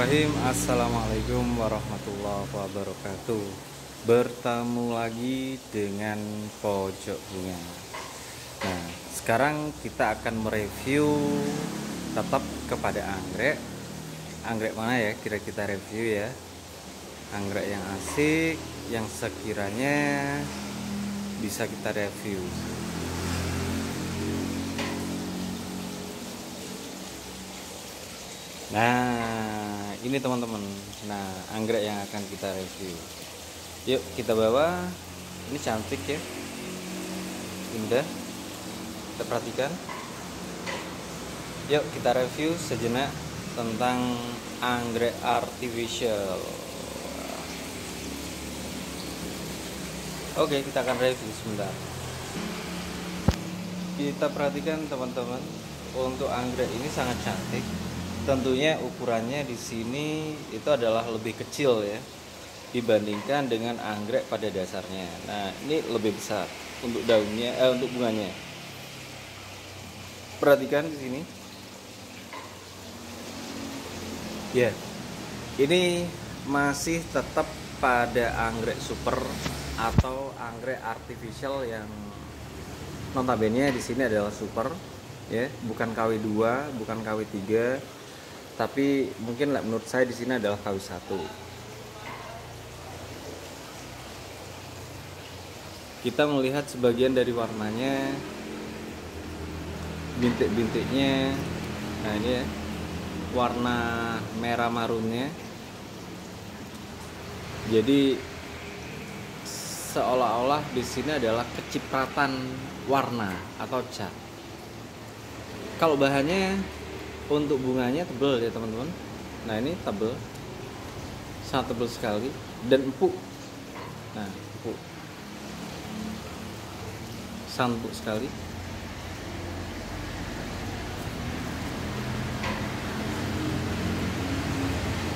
Bismillahirrahmanirrahim. Assalamualaikum warahmatullahi wabarakatuh. Bertemu lagi dengan pojok bunga. Nah sekarang kita akan mereview Tetap kepada anggrek. Anggrek mana ya? Kira kita review ya. Anggrek yang asik Yang sekiranya Bisa kita review. Nah, ini teman-teman. Nah, anggrek yang akan kita review. Yuk, kita bawa. Ini cantik ya. Indah. Kita perhatikan. Yuk, kita review sejenak tentang anggrek artificial. Oke, kita akan review sebentar. Kita perhatikan teman-teman, untuk anggrek ini sangat cantik tentunya ukurannya di sini itu adalah lebih kecil ya dibandingkan dengan anggrek pada dasarnya. Nah, ini lebih besar untuk daunnya eh, untuk bunganya. Perhatikan di sini. Ya. Ini masih tetap pada anggrek super atau anggrek artificial yang notabene di sini adalah super ya, bukan KW2, bukan KW3 tapi mungkin menurut saya di sini adalah KW 1 kita melihat sebagian dari warnanya bintik-bintiknya. Nah ini ya warna merah marunnya. Jadi seolah-olah di sini adalah kecipratan warna atau cat. Kalau bahannya untuk bunganya tebel ya teman-teman. Nah ini tebel. Sangat tebel sekali. Dan empuk. Nah empuk. Sangat empuk sekali.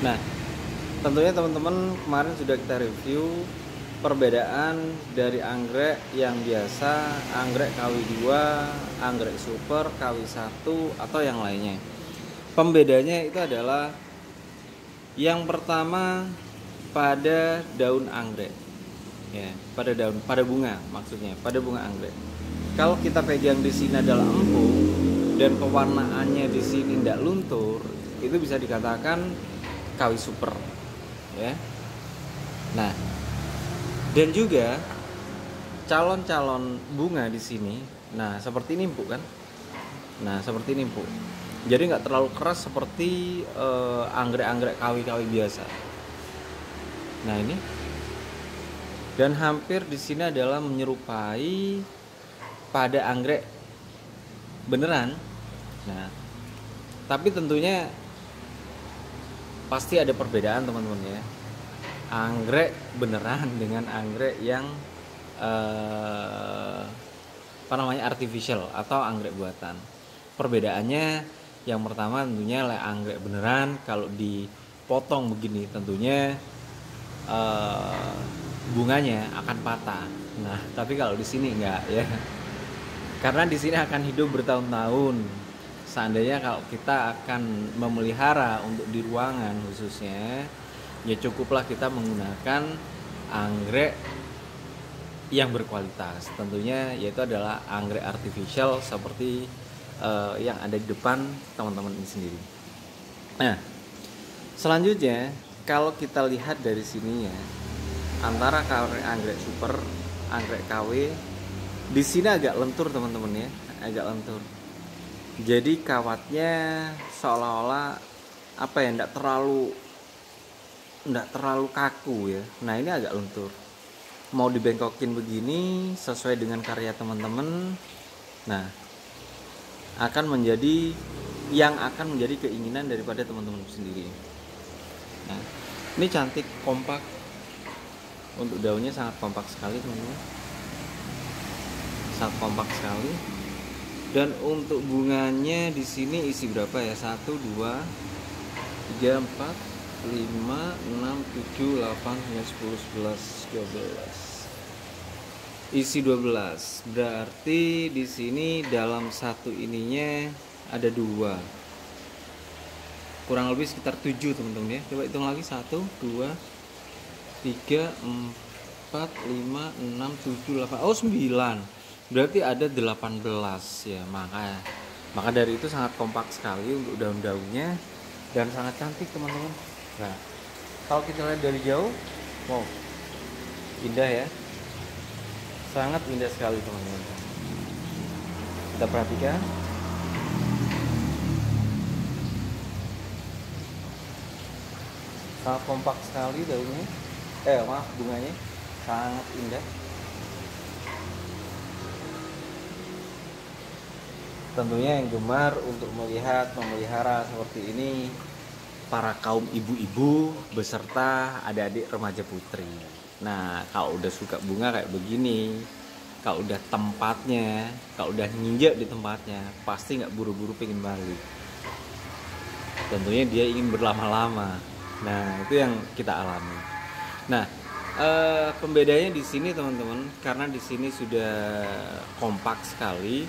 Nah tentunya teman-teman kemarin sudah kita review perbedaan dari anggrek yang biasa, anggrek KW2, anggrek super, KW1 atau yang lainnya pembedanya itu adalah yang pertama pada daun anggrek. Ya pada daun pada bunga maksudnya pada bunga anggrek. Kalau kita pegang di sini adalah empuk dan pewarnaannya di sini tidak luntur itu bisa dikatakan kawi super ya. Nah dan juga calon-calon bunga di sini nah seperti ini empuk kan? Nah seperti ini empuk jadi nggak terlalu keras seperti uh, anggrek-anggrek kawi-kawi biasa. Nah ini. Dan hampir di sini adalah menyerupai pada anggrek beneran. Nah tapi tentunya pasti ada perbedaan teman-teman ya. Anggrek beneran dengan anggrek yang uh, apa namanya artificial atau anggrek buatan. Perbedaannya yang pertama tentunya le anggrek beneran kalau dipotong begini tentunya uh, bunganya akan patah. Nah tapi kalau di sini enggak ya. Karena di sini akan hidup bertahun-tahun. Seandainya kalau kita akan memelihara untuk di ruangan khususnya ya cukuplah kita menggunakan anggrek yang berkualitas. Tentunya yaitu adalah anggrek artificial seperti uh, yang ada di depan teman-teman ini sendiri. Nah, selanjutnya kalau kita lihat dari sini ya, antara anggrek super, anggrek KW, di sini agak lentur teman-teman ya, agak lentur. Jadi kawatnya seolah-olah apa ya, tidak terlalu tidak terlalu kaku ya. Nah ini agak lentur. Mau dibengkokin begini sesuai dengan karya teman-teman. Nah akan menjadi yang akan menjadi keinginan daripada teman-teman sendiri. Nah, ini cantik, kompak. Untuk daunnya sangat kompak sekali, teman-teman. Sangat kompak sekali. Dan untuk bunganya di sini isi berapa ya? 1 2 3 4 5 6 7 8 9 10 11 12 isi 12 berarti di sini dalam satu ininya ada dua. Kurang lebih sekitar 7 teman-teman ya. Coba hitung lagi. 1 2 3 4 5 6 7 8 oh 9 berarti ada 18 ya. Maka maka dari itu sangat kompak sekali untuk daun-daunnya dan sangat cantik teman-teman. Nah kalau kita lihat dari jauh wow indah ya sangat indah sekali teman-teman. Kita perhatikan. Sangat kompak sekali daunnya. Eh maaf bunganya. Sangat indah. Tentunya yang gemar untuk melihat memelihara seperti ini para kaum ibu-ibu beserta adik-adik remaja putri nah kalau udah suka bunga kayak begini kalau udah tempatnya kalau udah nginjak di tempatnya pasti nggak buru-buru pengen balik. Tentunya dia ingin berlama-lama. Nah itu yang kita alami. Nah eh, pembedanya di sini teman-teman karena di sini sudah kompak sekali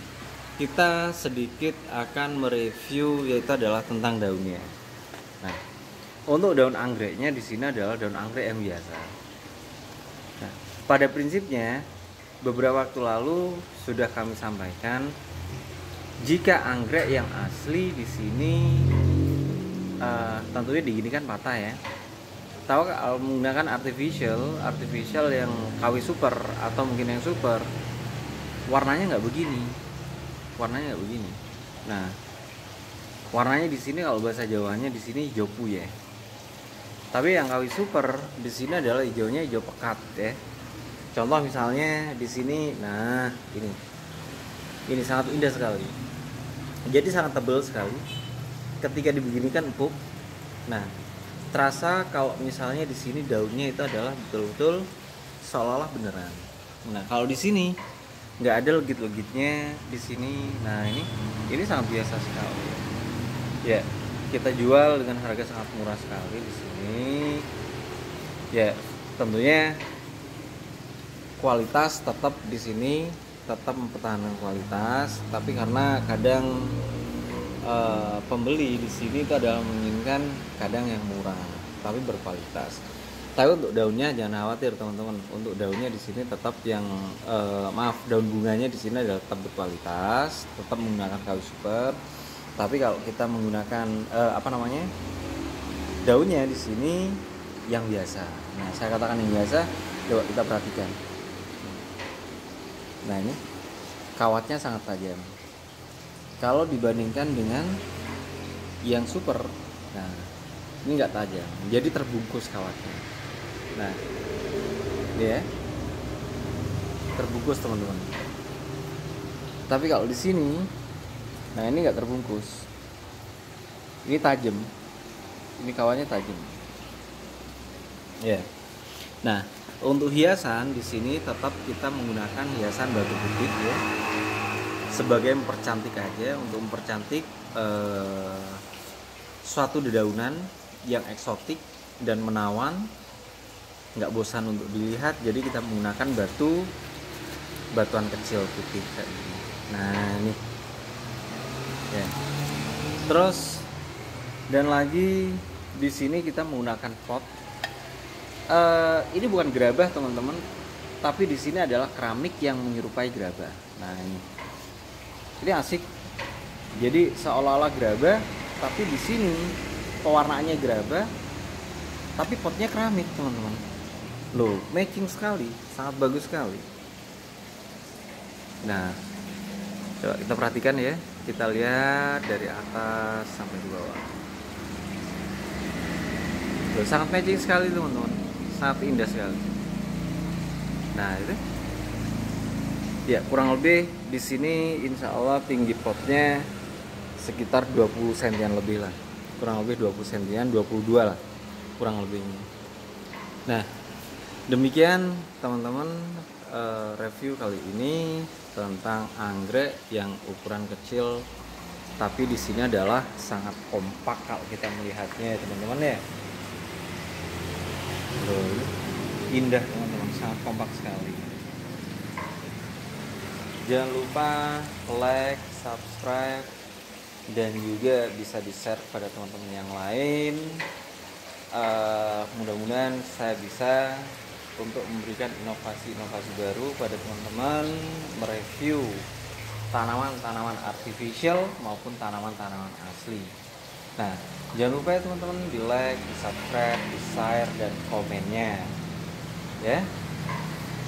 kita sedikit akan mereview yaitu adalah tentang daunnya. Nah untuk daun anggreknya di sini adalah daun anggrek yang biasa pada prinsipnya beberapa waktu lalu sudah kami sampaikan jika anggrek yang asli di sini uh, tentunya diginikan patah ya. Tahu kalau menggunakan artificial artificial yang KW super atau mungkin yang super warnanya nggak begini. Warnanya nggak begini. Nah warnanya di sini kalau bahasa Jawanya di sini hijau ya tapi yang KW super di sini adalah hijaunya hijau pekat ya Contoh misalnya di sini, nah ini, ini sangat indah sekali. Jadi sangat tebal sekali. Ketika dibeginikan empuk, nah terasa kalau misalnya di sini daunnya itu adalah betul-betul seolah-olah beneran. Nah kalau di sini nggak ada legit-legitnya di sini. Nah ini ini sangat biasa sekali. Ya kita jual dengan harga sangat murah sekali di sini. Ya tentunya kualitas tetap di sini tetap mempertahankan kualitas tapi karena kadang e, pembeli di sini itu adalah menginginkan kadang yang murah tapi berkualitas. Tapi untuk daunnya jangan khawatir teman-teman. Untuk daunnya di sini tetap yang e, maaf daun bunganya di sini adalah tetap berkualitas tetap menggunakan kayu super. Tapi kalau kita menggunakan e, apa namanya daunnya di sini yang biasa. Nah saya katakan yang biasa coba kita perhatikan nah ini kawatnya sangat tajam. Kalau dibandingkan dengan yang super nah ini nggak tajam. Jadi terbungkus kawatnya. Nah ya. Terbungkus teman-teman. Tapi kalau di sini nah ini nggak terbungkus. Ini tajam. Ini kawatnya tajam. Ya nah untuk hiasan di sini tetap kita menggunakan hiasan batu bukit ya. Sebagai mempercantik aja untuk mempercantik eh, suatu dedaunan yang eksotik dan menawan nggak bosan untuk dilihat. Jadi kita menggunakan batu batuan kecil putih kayak gini. Nah ini. Ya. Terus dan lagi di sini kita menggunakan pot uh, ini bukan gerabah teman-teman. Tapi di sini adalah keramik yang menyerupai gerabah. Nah ini. Ini asik. Jadi seolah-olah gerabah tapi di sini pewarnaannya gerabah tapi potnya keramik teman-teman. Loh matching sekali. Sangat bagus sekali. Nah coba kita perhatikan ya. Kita lihat dari atas sampai di bawah. Loh, sangat matching sekali teman-teman sangat indah sekali. Nah itu. Ya kurang lebih di sini insya Allah tinggi potnya sekitar 20 sentian lebih lah. Kurang lebih 20 sentian 22 lah kurang lebihnya. Nah demikian teman-teman uh, review kali ini tentang anggrek yang ukuran kecil tapi di sini adalah sangat kompak kalau kita melihatnya teman-teman ya Loh, indah teman-teman. Sangat kompak sekali. Jangan lupa like subscribe dan juga bisa di share pada teman-teman yang lain. Uh, mudah-mudahan saya bisa untuk memberikan inovasi-inovasi baru pada teman-teman mereview tanaman-tanaman artificial maupun tanaman-tanaman asli nah jangan lupa ya teman-teman di like, di subscribe, di share dan komennya. Ya.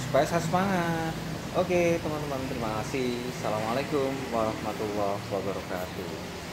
Supaya saya semangat. Oke teman-teman terima kasih. Assalamualaikum warahmatullahi wabarakatuh